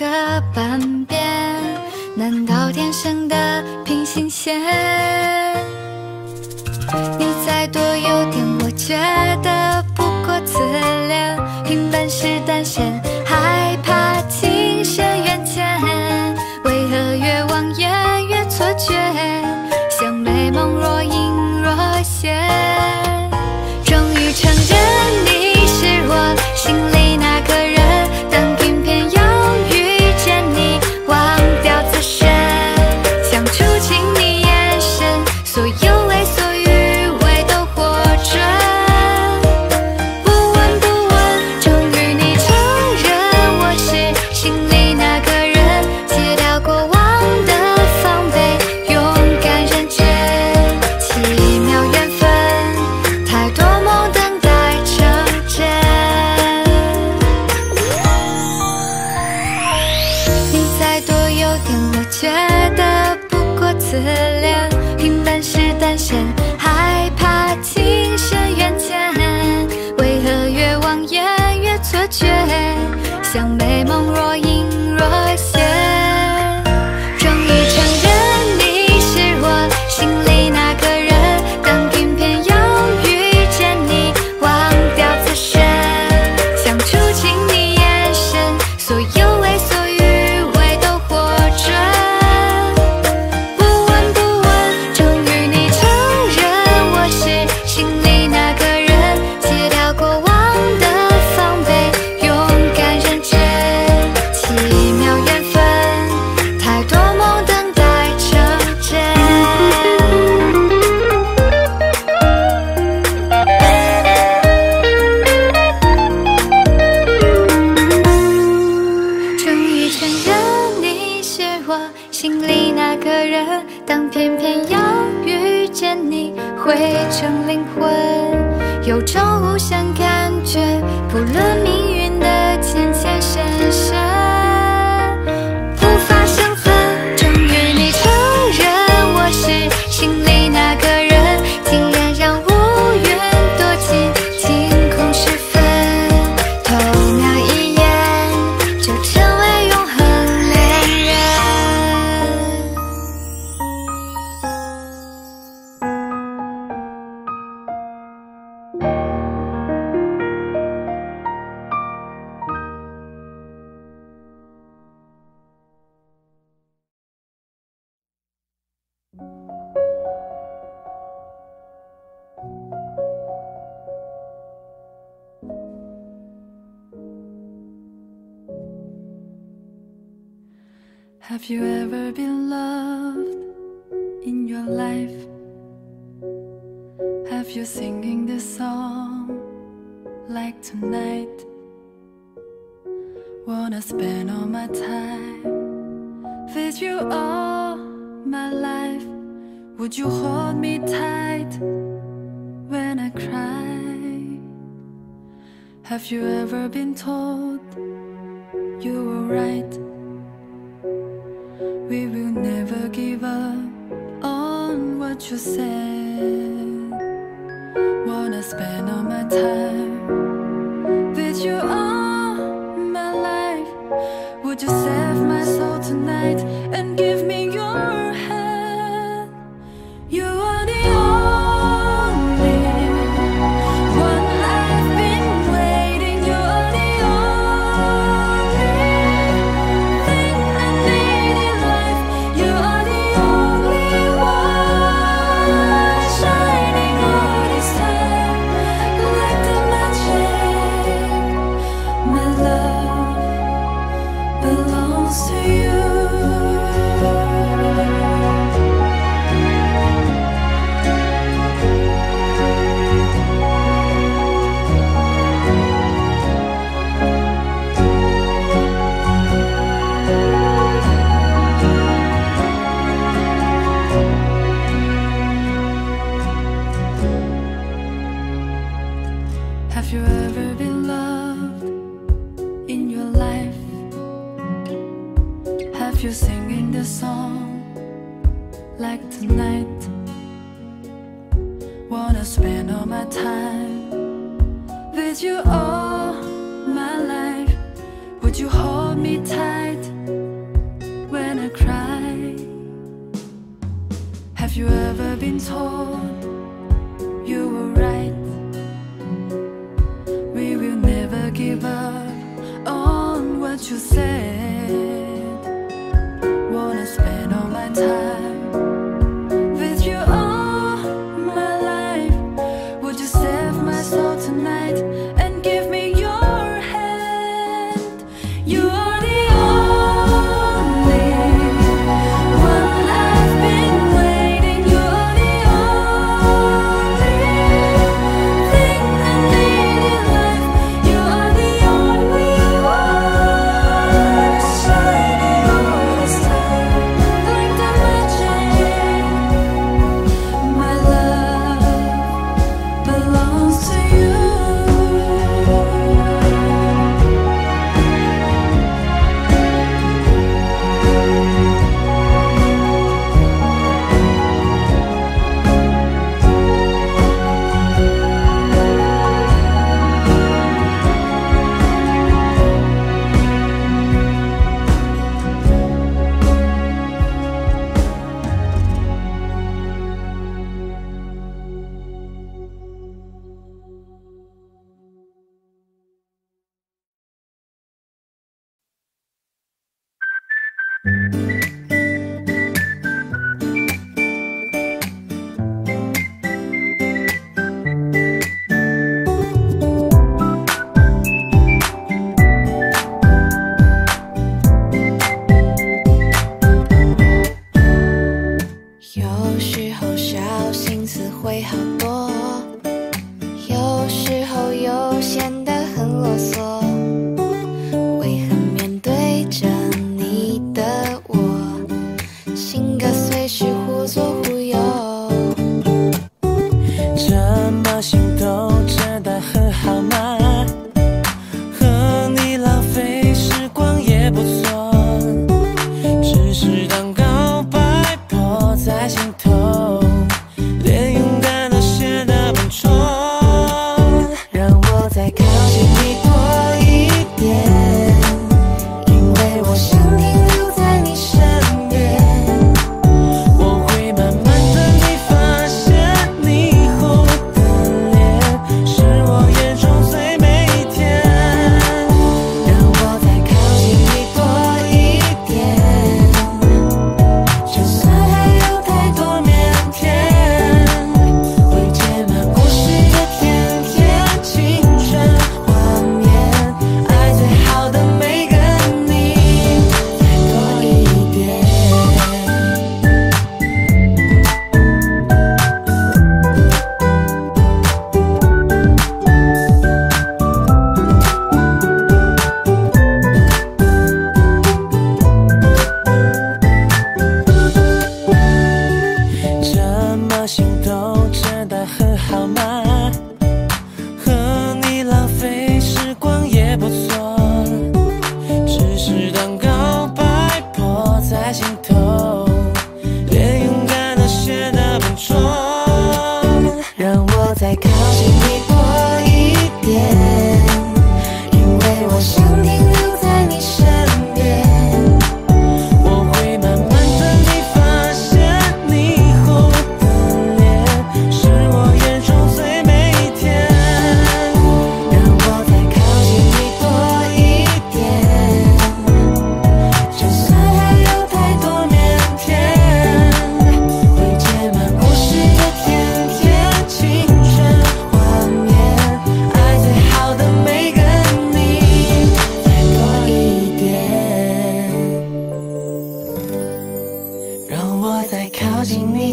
这半边，难道天生的平行线？成灵魂有种无限感觉，不论命运的浅浅深深。Have you ever been loved in your life? Have you singing this song like tonight? Wanna spend all my time with you all my life? Would you hold me tight when I cry? Have you ever been told you were right? what you said. Wanna spend all my time with you all my life. Would you save my soul tonight? if you're singing the song like tonight. Wanna spend all my time with you all my life. Would you hold me tight when i cry? Have you ever been told you were right? We will never give up on what you say. tonight.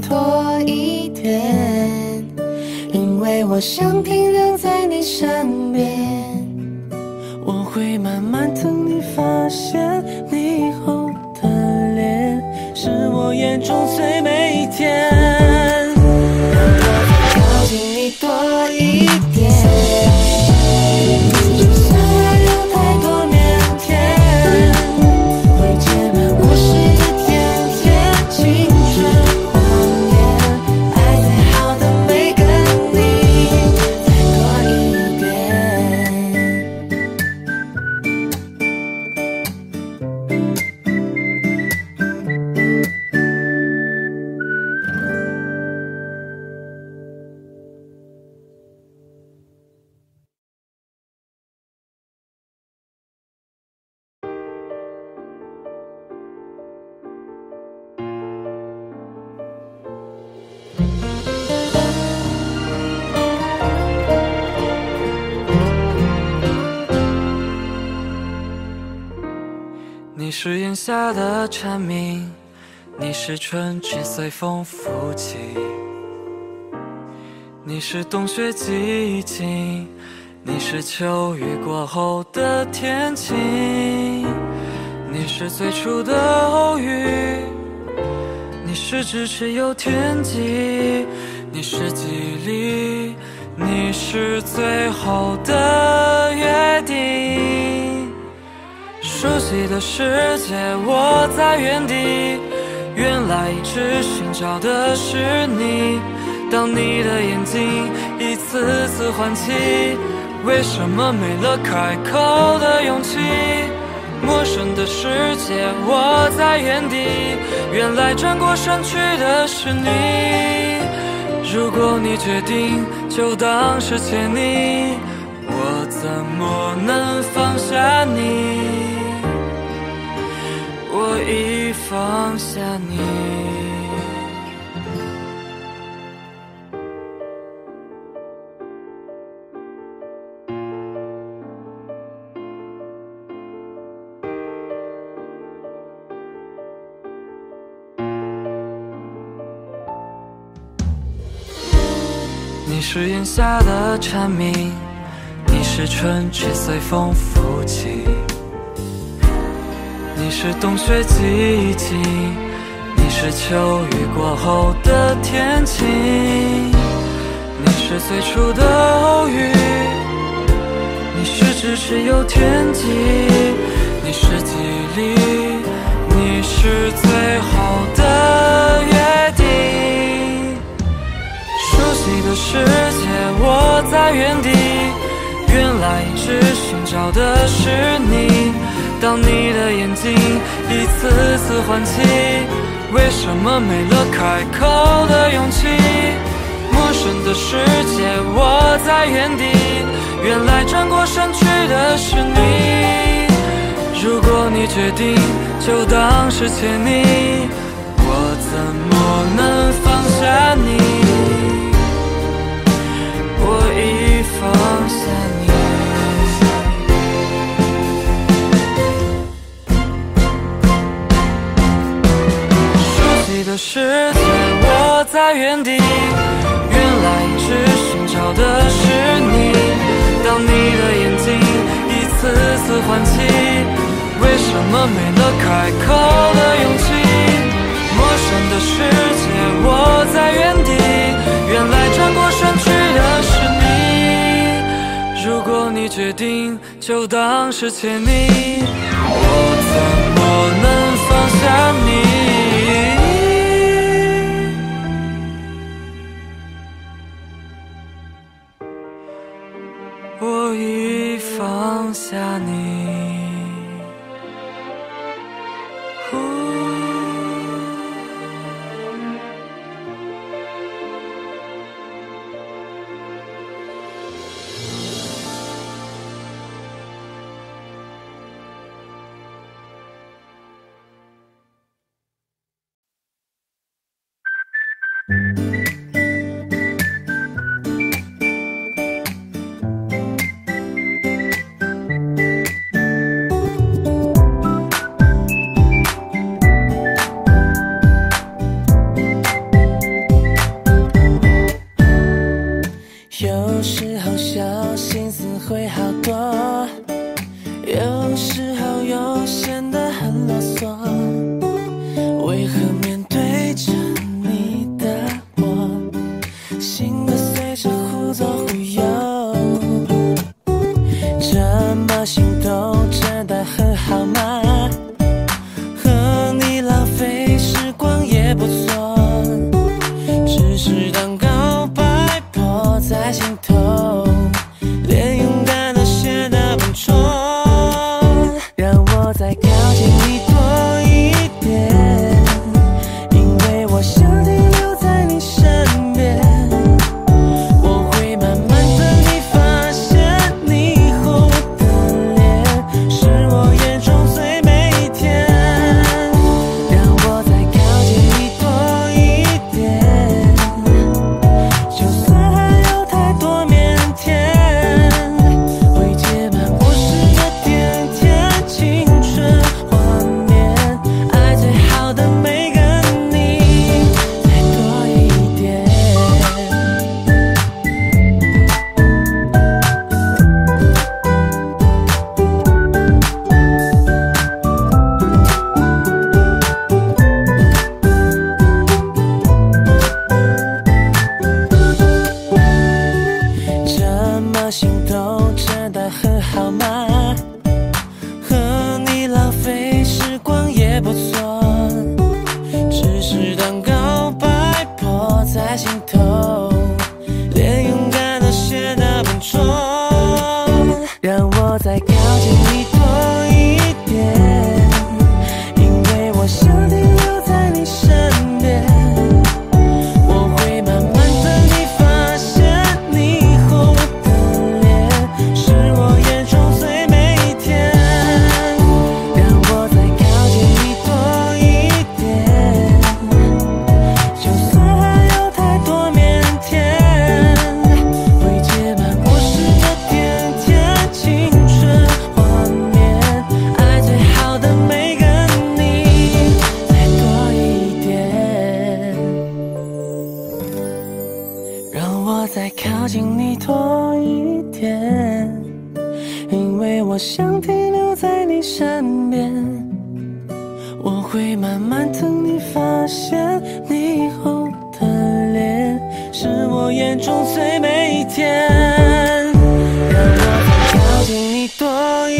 多一点，因为我想停留在你身边，我会慢慢等你发现你以后的脸，是我眼中最美。一天。是炎夏的蝉鸣，你是春去随风浮起，你是冬雪寂静，你是秋雨过后的天晴，你是最初的偶遇，你是咫尺又天际，你是记忆里，你是最后的约定。熟悉的世界，我在原地，原来一直寻找的是你。当你的眼睛一次次唤起，为什么没了开口的勇气？陌生的世界，我在原地，原来转过身去的是你。如果你决定，就当是欠你，我怎么能放下你？我已放下你。你是炎夏的蝉鸣，你是春去随风浮起。你是冬雪寂静，你是秋雨过后的天晴，你是最初的偶遇，你是咫尺有天际，你是记忆里，你是最后的约定。熟悉的世界，我在原地，原来一直寻找的是你。当你的眼睛一次次唤起，为什么没了开口的勇气？陌生的世界，我在原地，原来转过身去的是你。如果你决定，就当是欠你，我怎么能放下你？世界，我在原地，原来一直寻找的是你。当你的眼睛一次次唤起，为什么没了开口的勇气？陌生的世界，我在原地，原来转过身去的是你。如果你决定，就当是欠你，我怎么能放下你？下你。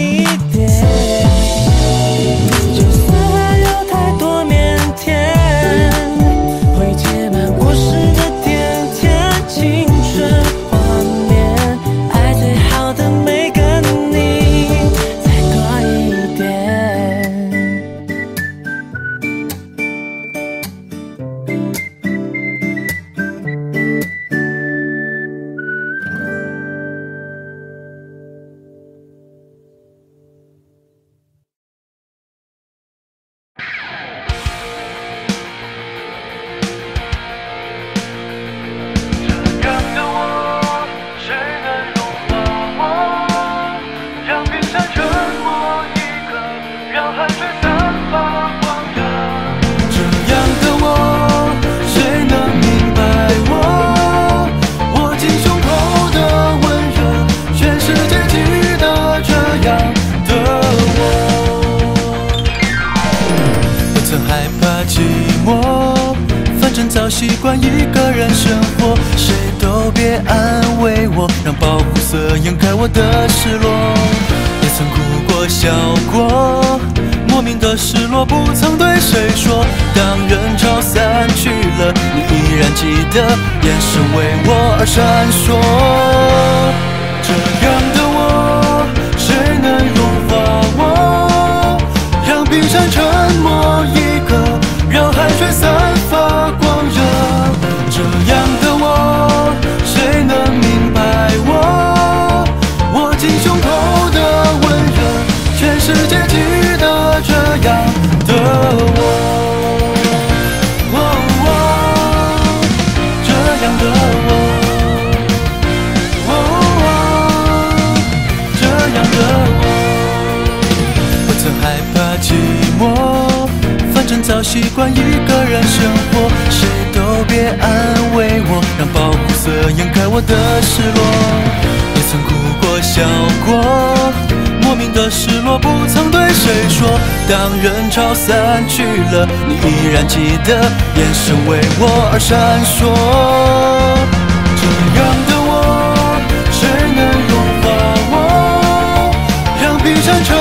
多习惯一个人生活。谁都别安慰我，让保护色掩盖我的失落。也曾哭过笑过，莫名的失落不曾对谁说。当人潮散去了，你依然记得，眼神为我而闪烁。这样的我，谁能融化我？让冰山沉默一刻，让海水散世界记得这样的我。这样的我。这样的我。不曾害怕寂寞，反正早习惯一个人生活。谁都别安慰我，让保护色掩盖我的失落。失落不曾对谁说。当人潮散去了，你依然记得，眼神为我而闪烁。这样的我，谁能融化我？让冰山成